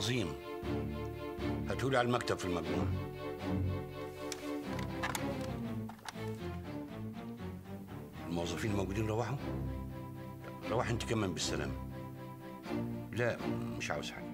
عظيم. هاتولي على المكتب في المجموعة الموظفين الموجودين روحوا؟ روح انت كمان بالسلامة. لا مش عاوز حاجة.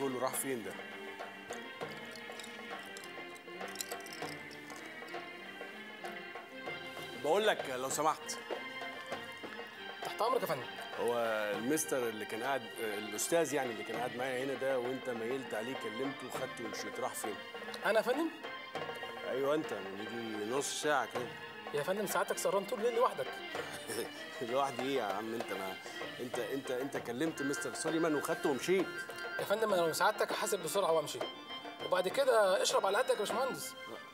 كله راح فين ده؟ بقول لك لو سمحت. تحت أمرك يا فندم. هو المستر اللي كان قاعد الأستاذ يعني اللي كان قاعد معايا هنا ده وأنت ميلت عليه كلمته وخدته ومشيت راح فين؟ أنا يا فندم؟ أيوه أنت من يجي نص ساعة كده. يا فندم ساعتك سهران طول الليل لوحدك. لوحدي إيه يا عم؟ أنت ما أنت أنت أنت كلمت مستر سوليمان وخدته ومشيت. يا فندم أنا لو سعادتك هحاسب بسرعة وأمشي. وبعد كده اشرب على قدك يا باشمهندس.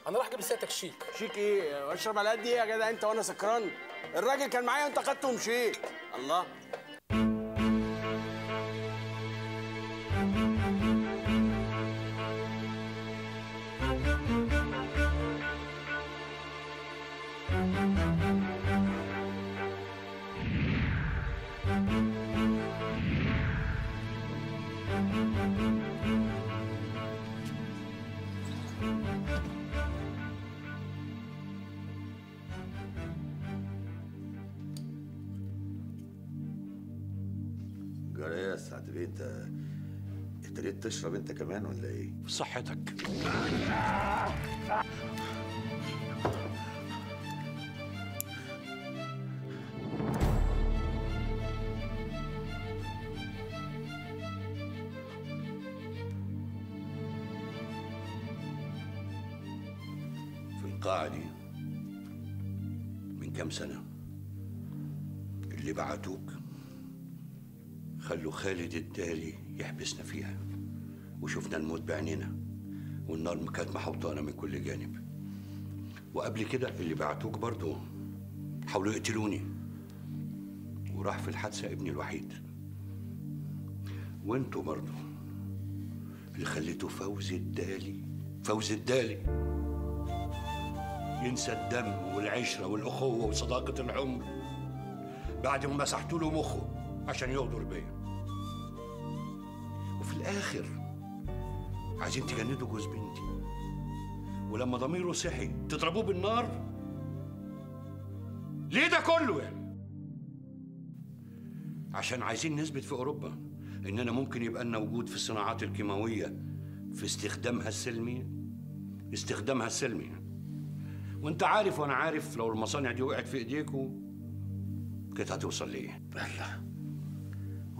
أنا راح أجيب لسيادتك الشيك شيك إيه؟ اشرب على قد إيه يا جدع أنت وأنا سكران. الراجل كان معايا وأنت خدته ومشيت. الله. جرى إيه يا سعد بيه انت ابتديت تشرب انت كمان ولا إيه؟ صحتك في القاعة دي من كام سنة اللي بعتوك خلوا خالد الدالي يحبسنا فيها. وشفنا الموت بعينينا والنار كانت محوطانا من كل جانب. وقبل كده اللي بعتوك برضو حاولوا يقتلوني. وراح في الحادثة ابني الوحيد. وانتوا برضو اللي خليتوا فوزي الدالي. فوزي الدالي. ينسى الدم والعشرة والأخوة وصداقة العمر. بعد ما مسحتوا له مخه عشان يغدر بيا. وفي الآخر. عايزين تجندوا جوز بنتي. ولما ضميره صحي تضربوه بالنار. ليه ده كله يعني؟ عشان عايزين نثبت في أوروبا إننا ممكن يبقى لنا وجود في الصناعات الكيماوية في استخدامها السلمي. استخدامها السلمي وأنت عارف وأنا عارف لو المصانع دي وقعت في ايديكوا كانت هتوصل لايه الله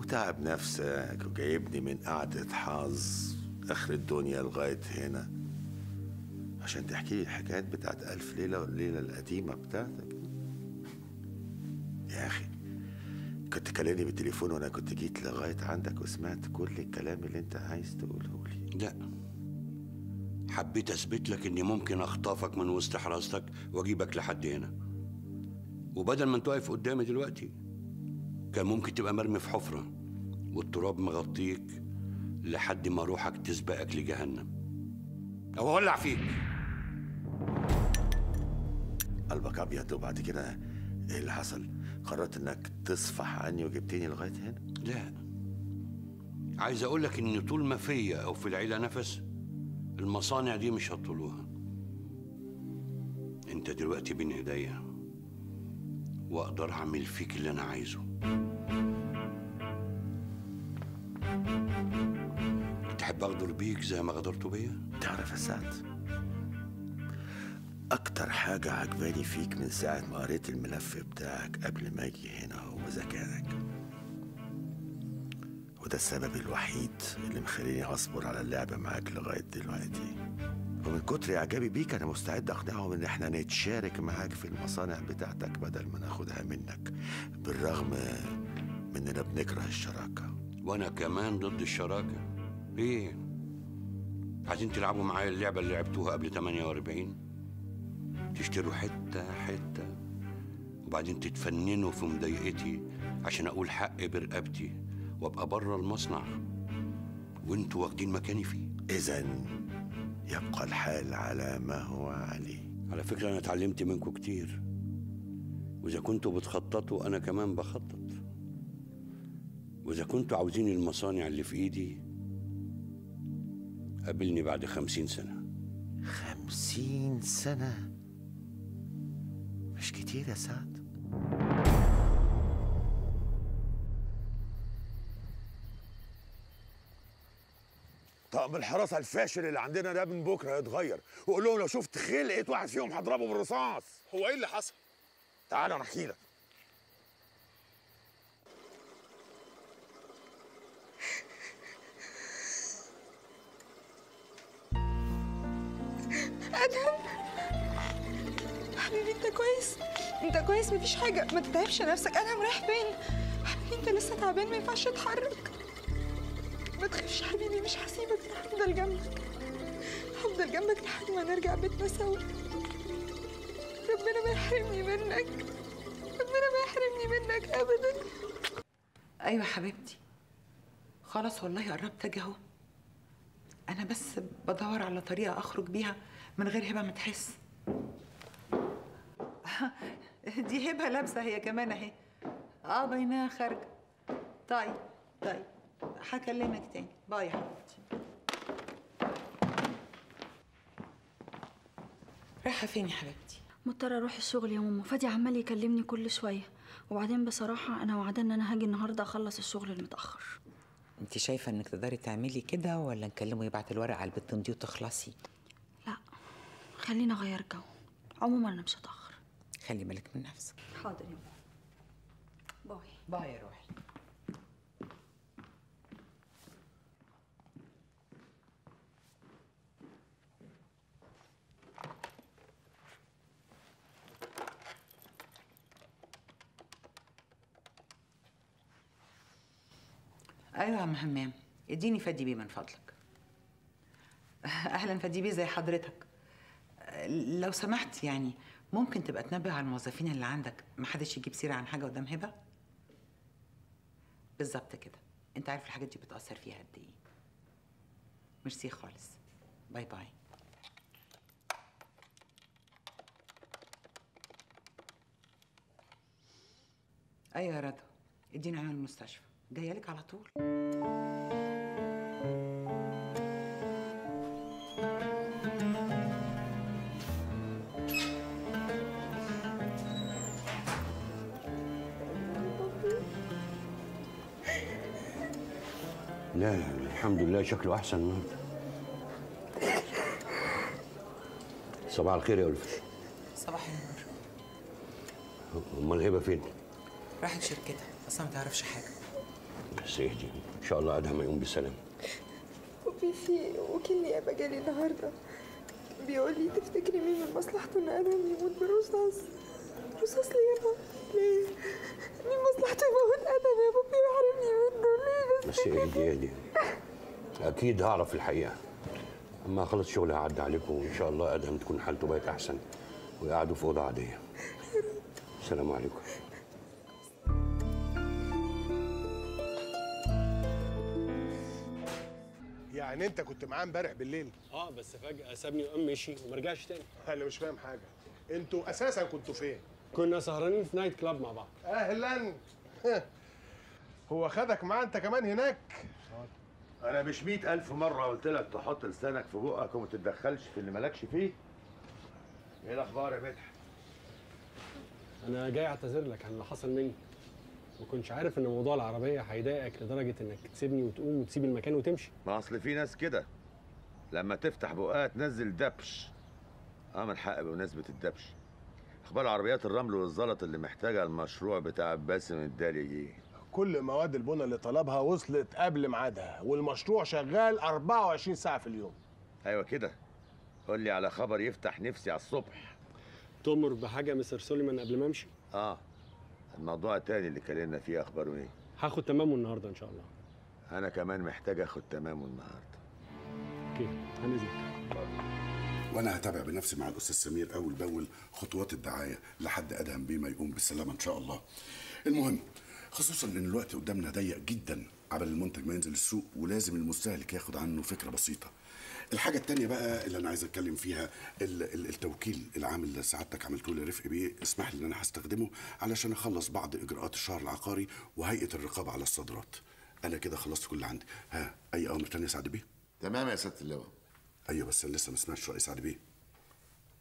وتعب نفسك وجايبني من قعدة حظ آخر الدنيا لغاية هنا؟ عشان تحكي لي الحكايات بتاعت ألف ليلة والليلة القديمة بتاعتك. يا أخي كنت كلمني بالتليفون وأنا كنت جيت لغاية عندك وسمعت كل الكلام اللي أنت عايز تقوله لي. لا. حبيت أثبت لك إني ممكن أخطفك من وسط حراستك وأجيبك لحد هنا. وبدل ما أنت واقف قدامي دلوقتي كان ممكن تبقى مرمي في حفرة. والتراب مغطيك لحد ما روحك تسبقك لجهنم. أو اولع فيك. قلبك أبيض وبعد كده إيه اللي حصل؟ قررت إنك تصفح عني وجبتني لغاية هنا؟ لا. عايز أقول لك إن طول ما فيا أو في العيلة نفس المصانع دي مش هتطولوها أنت دلوقتي بين إيديا وأقدر أعمل فيك اللي أنا عايزه. بيك زي ما غدرتوا بيا؟ تعرف يا سعد أكتر حاجة عجباني فيك من ساعة ما قريت الملف بتاعك قبل ما أجي هنا هو ذكائك. وده السبب الوحيد اللي مخليني أصبر على اللعب معاك لغاية دلوقتي. ومن كتر إعجابي بيك أنا مستعد أقنعهم إن إحنا نتشارك معاك في المصانع بتاعتك بدل ما ناخدها منك بالرغم من إننا بنكره الشراكة. وأنا كمان ضد الشراكة. ليه؟ عايزين تلعبوا معايا اللعبة اللي لعبتوها قبل 48 تشتروا حتة حتة وبعدين تتفننوا في مضايقتي عشان أقول حق برقبتي وأبقى بره المصنع. وأنتوا واخدين مكاني فيه. إذا يبقى الحال على ما هو عليه. على فكرة أنا اتعلمت منكم كتير. وإذا كنتوا بتخططوا أنا كمان بخطط. وإذا كنتوا عاوزين المصانع اللي في إيدي قابلني بعد خمسين سنة. خمسين سنة؟ مش كتير يا سعد. طقم الحراسة الفاشل اللي عندنا ده من بكرة هيتغير. وقول لهم لو شفت خلقه واحد فيهم هضربه بالرصاص. هو إيه اللي حصل؟ تعال أنا احكي لك. حبيبي أنت كويس؟ أنت كويس؟ مفيش حاجة. ما تتعبش نفسك. أنا رايح فين حبيبي أنت لسه تعبان؟ ما ينفعش تتحرك ما تخافش حبيبي مش هسيبك أنا هفضل جنبك هفضل جنبك لحد ما نرجع بيتنا سوا. ربنا ما يحرمني منك. ربنا ما يحرمني منك ابدا. أيوه حبيبتي. خلاص والله قربت أجي أهو. أنا بس بدور على طريقة أخرج بيها من غير هبة ما تحس. دي هبة لابسة هي كمان أهي. آه بايناها خارجه طيب طيب هكلمك تاني. باي يا حبيبتي. رايحة فين يا حبيبتي؟ مضطرة أروح الشغل يا ماما. فادي عمال يكلمني كل شوية. وبعدين بصراحة أنا وعدان إن أنا هاجي النهاردة أخلص الشغل المتأخر. انت شايفة انك تقدري تعملي كده ولا نكلمه يبعت الورق على البت دي وتخلصي؟ لا خلينا أغير جو. عموما أنا مش هتأخر. خلي بالك من نفسك. حاضر يا bye. bye يا روحي. أيوه يا عم همام اديني فدي بيه من فضلك. أهلا فدي بيه ازي حضرتك. لو سمحت يعني ممكن تبقى تنبه على الموظفين اللي عندك. محدش يجيب سيرة عن حاجة قدام هبة؟ بالظبط كده. أنت عارف الحاجات دي بتأثر فيها قد إيه. ميرسي خالص. bye bye. أيوه يا رضا. اديني عنوان المستشفى. جاية لك على طول. لا الحمد لله شكله أحسن النهاردة. صباح الخير يا ألفة. صباح النور. أمال هبة فين؟ راحت شركتها بس ما تعرفش حاجة. بس اهدي إن شاء الله أدهم يقوم بالسلامة وفي في وكيل نيابه جالي النهارده. بيقول لي تفتكري مين من مصلحته إن أدهم يموت بالرصاص رصاص ليه يا بابا ليه؟ مين مصلحته يموت أدهم يا بابا ويحرمني منه ليه بس بس اهدي اهدي أكيد هعرف الحقيقة. أما أخلص شغلي هعدي عليكم وإن شاء الله أدهم تكون حالته بقت أحسن ويقعدوا في أوضة عادية. السلام عليكم. يعني انت كنت معاه امبارح بالليل. آه بس فجأة سابني وقام مشي وما رجعش تاني. أنا مش فاهم حاجة. أنتوا أساسا كنتوا فين؟ كنا سهرانين في نايت كلاب مع بعض. أهلا. هو خدك معاه انت كمان هناك؟ أنا مش مئة ألف مرة قلت لك تحط لسانك في بقك وما تتدخلش في اللي مالكش فيه. إيه الأخبار يا مدحت؟ أنا جاي أعتذر لك عن اللي حصل مني. ما كنتش عارف إن موضوع العربية هيضايقك لدرجة إنك تسيبني وتقوم وتسيب المكان وتمشي. ما أصل في ناس كده. لما تفتح بقها تنزل دبش. آه من حق بمناسبة الدبش. أخبار عربيات الرمل والزلط اللي محتاجها المشروع بتاع باسم الدالي إيه كل مواد البنى اللي طلبها وصلت قبل ميعادها والمشروع شغال 24 ساعة في اليوم. أيوه كده. قول لي على خبر يفتح نفسي على الصبح. تؤمر بحاجة مستر سوليمان قبل ما أمشي؟ آه. الموضوع التاني اللي اتكلمنا فيه أخباره إيه؟ هاخد تمامه النهارده إن شاء الله. أنا كمان محتاج أخد تمامه النهارده. أوكي هنزل. وأنا هتابع بنفسي مع الأستاذ سمير أول بأول خطوات الدعاية لحد أدهم بيه ما يقوم بالسلامه إن شاء الله. المهم خصوصا إن الوقت قدامنا ضيق جدا. قبل المنتج ما ينزل السوق ولازم المستهلك ياخد عنه فكرة بسيطة. الحاجة التانية بقى اللي أنا عايز أتكلم فيها ال- ال- التوكيل العام اللي سعادتك عملته لي رفق بيه اسمح لي إن أنا هستخدمه علشان أخلص بعض إجراءات الشهر العقاري وهيئة الرقابة على الصادرات. أنا كده خلصت كل اللي عندي. ها أي أمر تاني يا سعد بيه؟ تمام يا سياده اللواء. أيوه بس أنا لسه ما سمعتش رأي سعد بيه.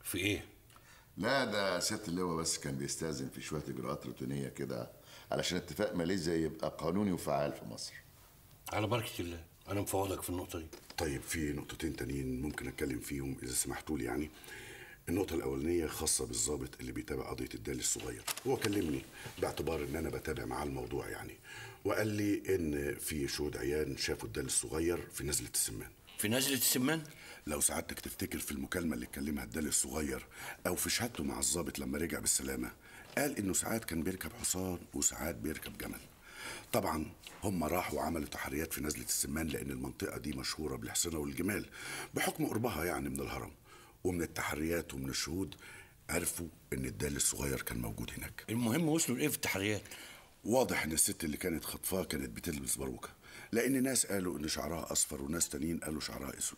في إيه؟ لا ده سياده اللواء بس كان بيستأذن في شوية إجراءات روتينية كده. علشان اتفاق ماليزيا يبقى قانوني وفعال في مصر. على بركة الله أنا مفوضك في النقطة دي. طيب في نقطتين تانيين ممكن أتكلم فيهم إذا سمحتوا لي يعني. النقطة الأولانية خاصة بالضابط اللي بيتابع قضية الدال الصغير، هو كلمني باعتبار إن أنا بتابع معاه الموضوع يعني، وقال لي إن في شهود عيان شافوا الدال الصغير في نزلة السمان. في نزلة السمان؟ لو سعادتك تفتكر في المكالمة اللي اتكلمها الدال الصغير أو في شهادته مع الضابط لما رجع بالسلامة، قال إنه ساعات كان بيركب حصان وساعات بيركب جمل. طبعا هم راحوا عملوا تحريات في نزلة السمان لأن المنطقة دي مشهورة بالحصنة والجمال بحكم قربها يعني من الهرم ومن التحريات ومن الشهود عرفوا إن الدال الصغير كان موجود هناك المهم وصلوا لإيه في التحريات؟ واضح إن الست اللي كانت خطفاه كانت بتلبس باروكة لأن ناس قالوا إن شعرها أصفر وناس تانيين قالوا شعرها أسود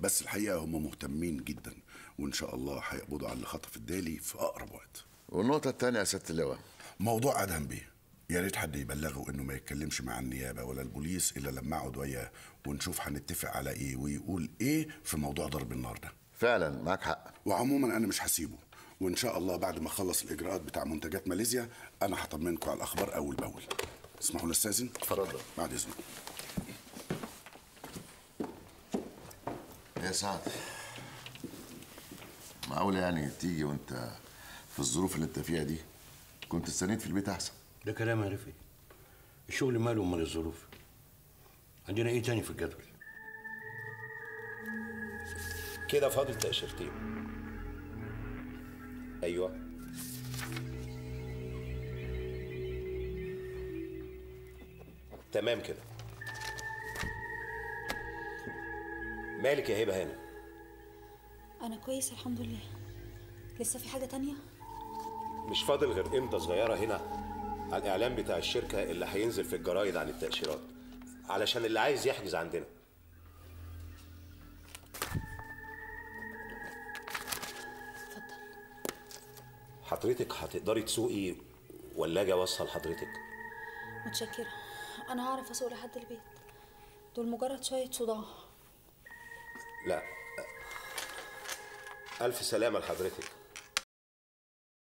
بس الحقيقة هم مهتمين جدا وإن شاء الله هيقبضوا على اللي خطف الدالي في أقرب وقت والنقطة الثانية يا سياده اللواء موضوع أدهم بيه. يا ريت حد يبلغه إنه ما يتكلمش مع النيابة ولا البوليس إلا لما أقعد وياه ونشوف هنتفق على إيه ويقول إيه في موضوع ضرب النار ده. فعلا معاك حق. وعموما أنا مش هسيبه. وإن شاء الله بعد ما أخلص الإجراءات بتاع منتجات ماليزيا أنا هطمنكم على الأخبار أول بأول. اسمحوا لي أستأذن؟ اتفضل. بعد إذنك. يا سعد معقول يعني تيجي وأنت في الظروف اللي انت فيها دي كنت استنيت في البيت أحسن. ده كلام يا رفيق الشغل ماله امال الظروف. عندنا إيه تاني في الجدول؟ كده فاضل تأشيرتين أيوه. تمام كده. مالك يا هبة هنا أنا كويس الحمد لله. لسه في حاجة تانية؟ مش فاضل غير امضه صغيرة هنا على الإعلان بتاع الشركة اللي هينزل في الجرايد عن التأشيرات. علشان اللي عايز يحجز عندنا. حضرتك هتقدري تسوقي ولا أجي أوصل حضرتك؟ متشكرة. أنا هعرف أسوق لحد البيت. دول مجرد شوية صداع. لا. ألف سلامة لحضرتك.